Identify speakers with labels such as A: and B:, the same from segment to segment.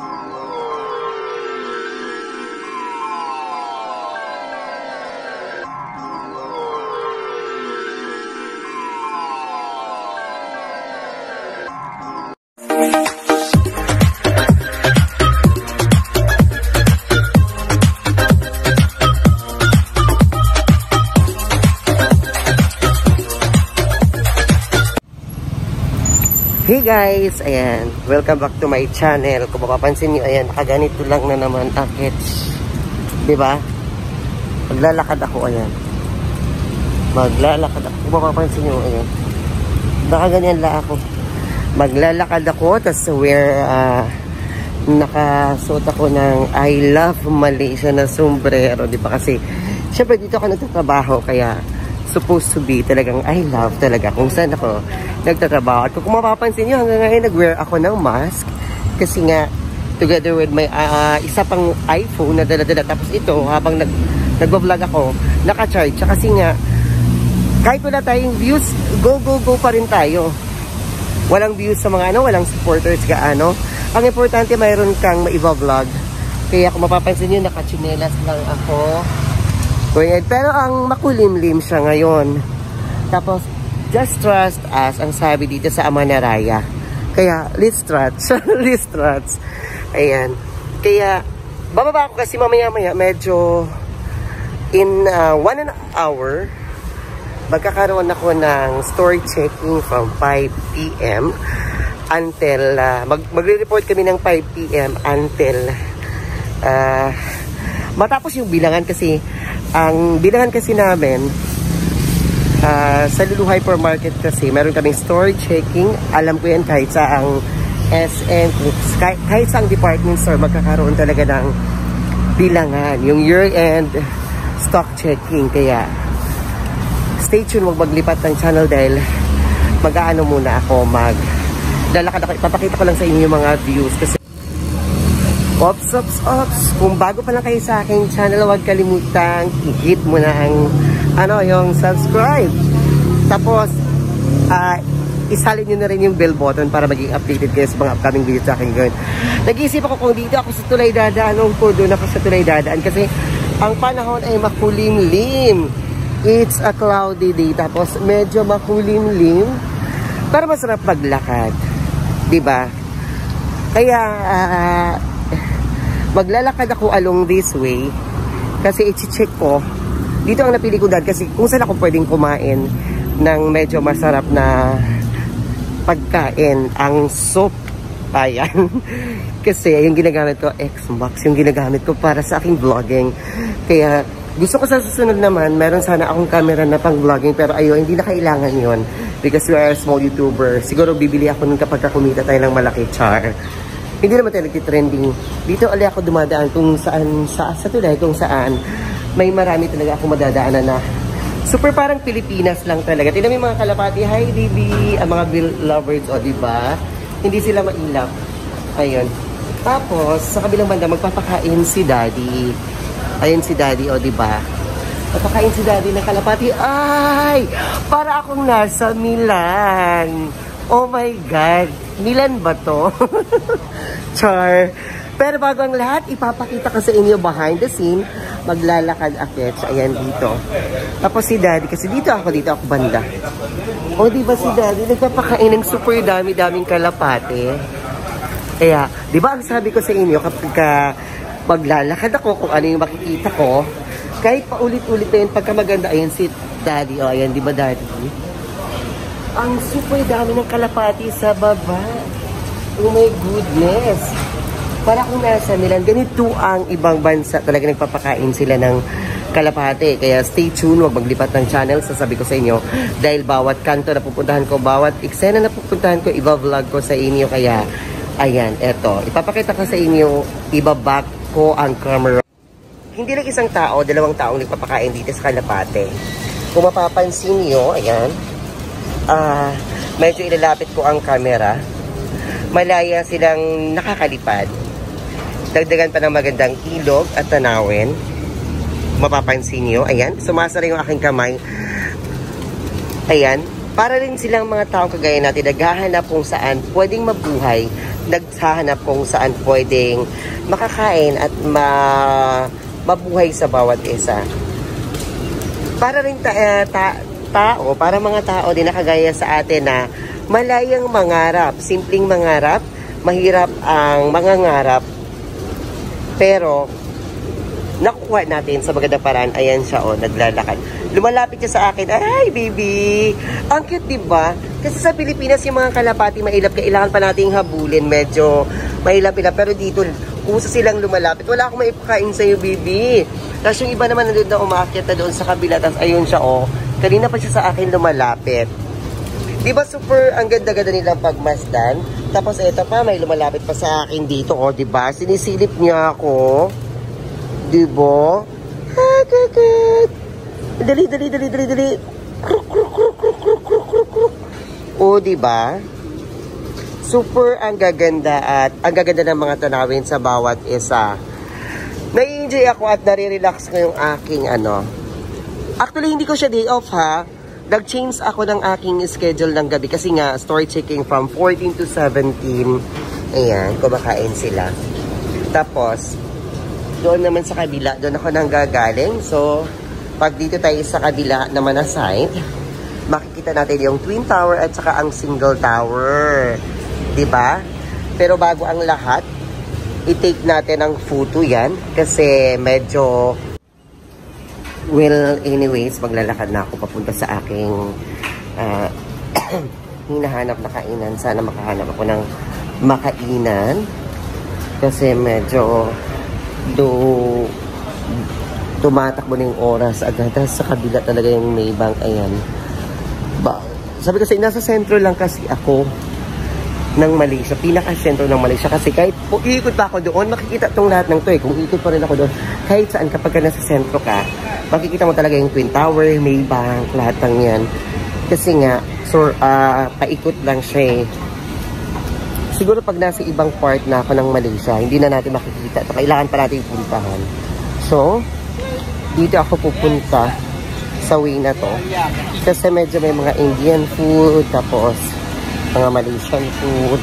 A: Oh. Hey guys! Ayan, welcome back to my channel. Kung mapapansin nyo, ayan, nakaganito lang na naman akits. Diba? Maglalakad ako, ayan. Maglalakad ako. Kung mapapansin nyo, ayan. Nakaganyan lang ako. Maglalakad ako, tapos wear, uh, nakasuot ako ng I love Malaysia na sombrero. Diba? Kasi, syempre dito ako nagtatrabaho, kaya supposed to be talagang I love talaga kung saan ako nagtatrabaho. At kung mapapansin nyo, hanggang ngayon nag-wear ako ng mask kasi nga together with my uh, isa pang iPhone na dala-dala. Tapos ito, habang nag, nag-vlog ako, naka-charge. Kasi nga, kahit wala tayong views, go, go, go pa rin tayo. Walang views sa mga ano, walang supporters ka ano. Ang importante, mayroon kang maiba-vlog. Kaya kung mapapansin nyo, naka-chinelas lang ako. Pero ang makulimlim siya ngayon. Tapos, just trust us ang sabi dito sa Amanaraya. Kaya, let's trust. let's trust. Ayan. Kaya, bababa ako kasi mamaya-maya medyo in uh, one and a hour magkakaroon ako ng store checking from 5 p.m. until uh, mag magre-report kami ng 5 p.m. until uh, matapos yung bilangan kasi ang bilangan kasi namin uh, sa Lulu Hypermarket kasi meron kaming store checking. Alam ko yan kahit sa ang SM, kahit, kahit sa ang department store magkakaroon talaga ng bilangan. Yung year-end stock checking. Kaya stay tuned, wag maglipat ng channel dahil mag-aano muna ako mag lalakad ako. Ipapakita ko lang sa inyo yung mga views kasi Ops, ops, ops. Kung bago pa lang kayo sa aking channel, huwag kalimutang i-hit mo na ang ano, yung subscribe. Tapos, uh, isalin nyo na rin yung bell button para maging updated kayo sa mga upcoming videos sa akin gawin. Nag-iisip ako kung dito ako sa tulay dadaan o kung doon ako sa tulay dadaan kasi ang panahon ay makulimlim. It's a cloudy day. Tapos, medyo makulimlim. Pero masarap maglakad. ba? Diba? Kaya, uh, maglalakad ako along this way kasi i-check ko dito ang napili ko dad kasi kung saan ako pwedeng kumain ng medyo masarap na pagkain. Ang soup. Ayan. Kasi yung ginagamit ko X-Max yung ginagamit ko para sa aking vlogging. Kaya gusto ko sa susunod naman meron sana akong camera na pang vlogging pero ayun hindi na kailangan yon because we are a small youtuber. Siguro bibili ako nun kapag kumita tayo ng malaki char. Hindi naman tayo nagtitrending. Dito ali ako dumadaan kung saan, sa, sa tulay, kung saan may marami talaga ako madadaanan na super parang Pilipinas lang talaga. Tignan mo mga kalapati, hi DB, ang mga bill lovers, o oh, diba? Hindi sila mailap. Ayun. Tapos, sa kabilang banda, magpapakain si Daddy. Ayun si Daddy, o oh, diba? Papakain si Daddy ng kalapati. Ay! Para akong nasa Milan. Oh my God! Milan ba to? Char! Pero bago ang lahat, ipapakita ko sa inyo behind the scene. Maglalakad akit. Ayan dito. Tapos si Daddy, kasi dito ako, dito ako banda. O di ba si Daddy, nagpapakain ng super dami-daming kalapate. Kaya, di ba ang sabi ko sa inyo, kapag ka maglalakad ako, kung ano yung makikita ko, kahit paulit-ulit na yun, pagka maganda, ayan si Daddy. O, ayan, di ba Daddy? Ang super dami ng kalapati sa baba. Oh my goodness. Para kung nasa Milan, ganito ang ibang bansa. Talaga nagpapakain sila ng kalapati. Kaya stay tuned, huwag maglipat ng channel. Sasabi ko sa inyo, dahil bawat kanto na pupuntahan ko, bawat eksena na pupuntahan ko, iba-vlog ko sa inyo. Kaya, ayan, eto. Ipapakita ko sa inyo, ibaback ko ang camera. Hindi lang isang tao, dalawang taong nagpapakain dito sa kalapate. Kung mapapansin nyo, ayan, uh, medyo ilalapit ko ang camera. Malaya silang nakakalipad. Dagdagan pa ng magandang ilog at tanawin. Mapapansin nyo, ayan, sumasara yung aking kamay. Ayan, para rin silang mga taong kagaya natin naghahanap kung saan pwedeng mabuhay naghahanap kung saan pwedeng makakain at ma mabuhay sa bawat isa. Para rin ta, uh, ta tao, para mga tao din nakagaya sa atin na malayang mangarap, simpleng mangarap, mahirap ang mangangarap, pero nakuha natin sa magandang paraan. Ayan siya, oh, naglalakad. Lumalapit siya sa akin. Ay, baby! Ang cute, diba? Kasi sa Pilipinas, yung mga kalapati mailap, kailangan pa nating habulin. Medyo mailap-ilap. Pero dito, uso silang lumalapit. Wala akong maipakain sa'yo, baby. Tapos yung iba naman nandun na umakit na doon sa kabila. Tapos ayun siya, oh. Kanina pa siya sa akin lumalapit. Di ba super ang ganda-ganda nilang pagmasdan? Tapos eto pa, may lumalapit pa sa akin dito, oh, di ba? Sinisilip niya ako. Di ba? Ah. Dali, dali, dali, dali, dali. Kruk, kruk, kruk, kruk, kruk, kruk, kruk, kruk. O, di ba? Super ang gaganda at ang gaganda ng mga tanawin sa bawat isa. Nai-enjoy ako at nare-relax ko yung aking ano. Actually, hindi ko siya day off ha. Nag-change ako ng aking schedule ng gabi kasi nga story checking from 14 to 17. Ayan, kumakain sila. Tapos, doon naman sa kabila, doon ako nang gagaling. So, pag dito tayo sa kabila naman na side, makikita natin yung Twin Tower at saka ang Single Tower. ba? Diba? Pero bago ang lahat, i-take natin ang photo yan kasi medyo Well, anyways, maglalakad na ako papunta sa aking uh, hinahanap na kainan. Sana makahanap ako ng makainan. Kasi medyo do tumatakbo na yung oras agad sa kabila talaga yung Maybank ayan ba sabi kasi nasa sentro lang kasi ako ng Malaysia, pinaka-sentro ng Malaysia kasi kahit kung iikot pa ako doon, makikita tong lahat ng to eh. Kung iikot pa rin ako doon, kahit saan kapag ka nasa sentro ka, makikita mo talaga yung Twin Tower, Maybank, lahat ng yan. Kasi nga, so, uh, paikot lang siya eh siguro pag nasa ibang part na ako ng Malaysia, hindi na natin makikita. So, kailangan pa natin puntahan. So, dito ako pupunta sa way na to. Kasi medyo may mga Indian food, tapos mga Malaysian food.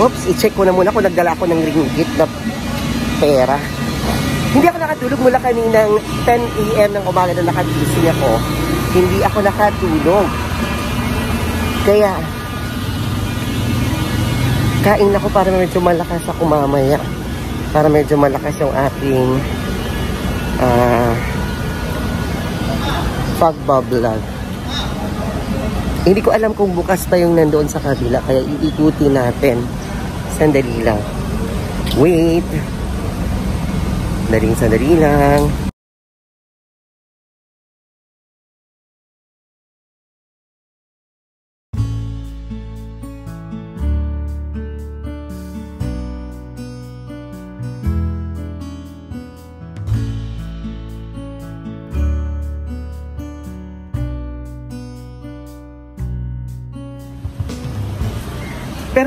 A: Oops, i-check ko na muna kung nagdala ako ng ringgit na pera. Hindi ako nakatulog mula kaninang 10 a.m. ng umaga na nakagising ako. Hindi ako nakatulog. Kaya, kain ako para medyo malakas ako mamaya. Para medyo malakas yung ating uh, pagbablog. Hindi ko alam kung bukas pa yung nandoon sa kabila, kaya iikuti natin. Sandali lang. Wait. Daling sandali lang.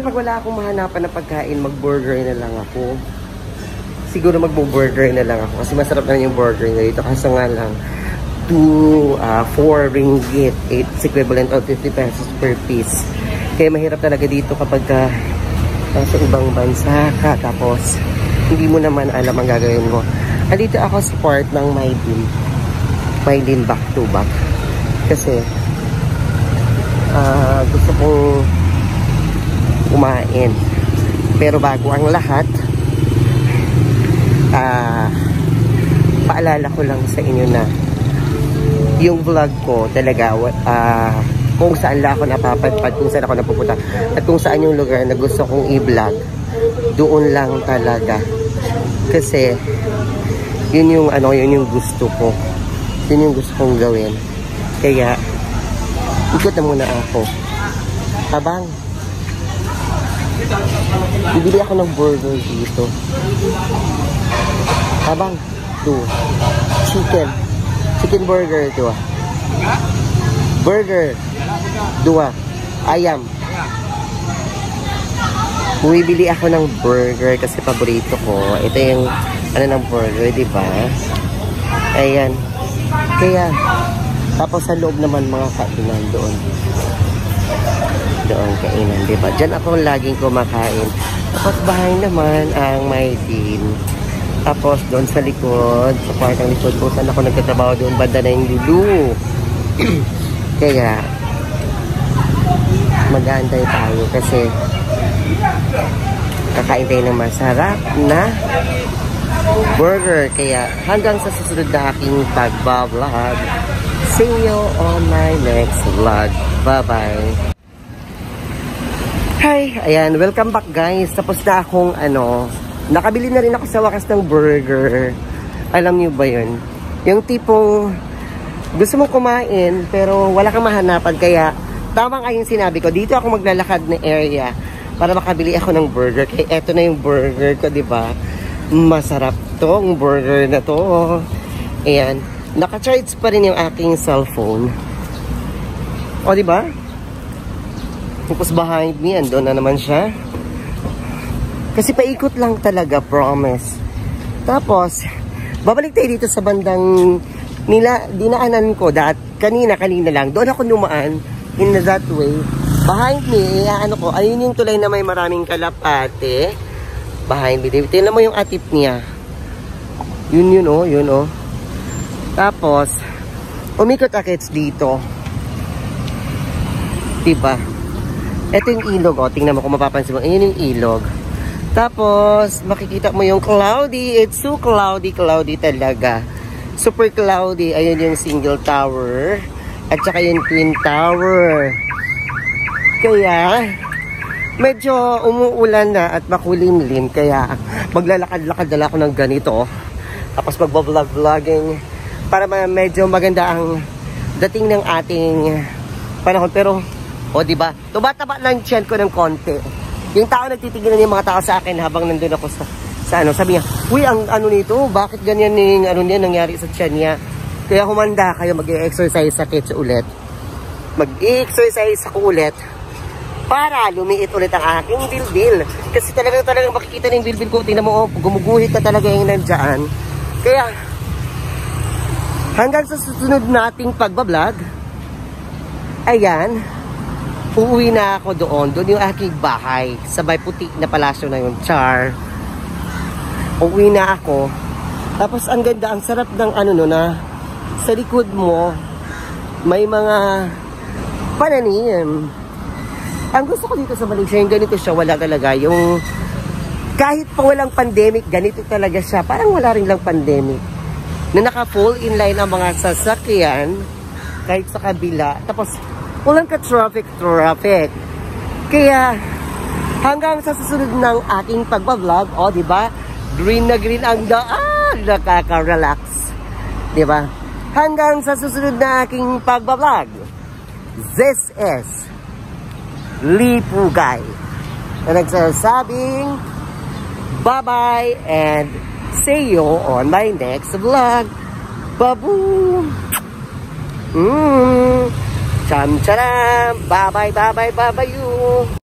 A: Pag wala akong mahanapan na pagkain, mag-burger na lang ako. Siguro mag-burger na lang ako kasi masarap na yung burger na dito. Kaso nga lang, 2, uh, 4 ringgit, it's equivalent of 50 pesos per piece. Kaya mahirap talaga dito kapag uh, nasa ibang bansa ka, tapos hindi mo naman alam ang gagawin mo. Andito ako sa part ng Maydin. Maydin back to back. Kasi, uh, gusto kong kumain. Pero bago ang lahat, uh, paalala ko lang sa inyo na yung vlog ko talaga uh, kung saan lang ako napapadpad, kung saan ako napupunta at kung saan yung lugar na gusto kong i-vlog doon lang talaga. Kasi yun yung ano, yun yung gusto ko. Yun yung gusto kong gawin. Kaya ikot na muna ako. Habang Bibili ako ng burger dito. Habang, do. Chicken. Chicken burger, dua. Burger. Dua. Ayam. Bumibili ako ng burger kasi paborito ko. Ito yung ano ng burger, di ba? Ayan. Kaya, tapos sa loob naman mga kainan doon doon kainan, di ba? Diyan ako laging kumakain. Tapos bahay naman ang may din. Tapos doon sa likod, sa kwartang likod kung saan ako nagtatrabaho doon, banda na yung lulu. Kaya, mag-aantay tayo kasi kakain tayo ng masarap na burger. Kaya hanggang sa susunod na aking pagbablog, see you on my next vlog. Bye-bye! Hi! Ayan, welcome back guys. Tapos na akong ano, nakabili na rin ako sa wakas ng burger. Alam niyo ba yun? Yung tipong gusto mong kumain pero wala kang mahanapan kaya tama nga yung sinabi ko. Dito ako maglalakad na area para makabili ako ng burger. Kaya eto na yung burger ko, di ba? Masarap tong burger na to. Ayan. Naka-charge pa rin yung aking cellphone. O, di ba? Tapos behind me, ando na naman siya. Kasi paikot lang talaga, promise. Tapos, babalik tayo dito sa bandang nila, dinaanan ko dat kanina, kanina lang. Doon ako numaan in that way. Behind me, ano ko, ayun yung tulay na may maraming kalapate. Behind me. Tingnan mo yung atip niya. Yun yun oh, yun oh. Tapos, umikot akits dito. Diba? Ito yung ilog, oh. Tingnan mo kung mapapansin mo. Ayan yung ilog. Tapos, makikita mo yung cloudy. It's so cloudy, cloudy talaga. Super cloudy. Ayan yung single tower. At saka yung twin tower. Kaya, medyo umuulan na at makulimlim. Kaya, maglalakad-lakad na ako ng ganito. Tapos, magbablog-vlogging para medyo maganda ang dating ng ating panahon. Pero, o, di ba? Tumataba lang tiyan ko ng konti. Yung tao nagtitingnan yung mga tao sa akin habang nandun ako sa, sa ano. Sabi niya, Uy, ang ano nito, bakit ganyan yung ano niya nangyari sa tiyan niya? Kaya humanda kayo mag-exercise sa kids ulit. Mag-exercise ako ulit para lumiit ulit ang aking bilbil. Kasi talagang talagang makikita ng bilbil ko. Tingnan mo, oh, gumuguhit na talaga yung nandyan. Kaya, hanggang sa susunod nating pagbablog, ayan, Uuwi na ako doon. Doon yung aking bahay. Sabay puti na palasyo na yung char. Uuwi na ako. Tapos ang ganda, ang sarap ng ano no na sa likod mo may mga pananim. Ang gusto ko dito sa Malaysia, yung ganito siya, wala talaga. Yung kahit pa walang pandemic, ganito talaga siya. Parang wala rin lang pandemic. Na naka-full in line ang mga sasakyan kahit sa kabila. Tapos walang ka-traffic traffic. Kaya hanggang sa susunod ng aking pagbablog, oh, di ba? Green na green ang daan, nakaka-relax. Di ba? Hanggang sa susunod na aking pagbablog. This is Lipugay na nagsasabing bye-bye and see you on my next vlog. Baboom! Mmm! Cham charam! Bye bye, bye bye, bye bye you!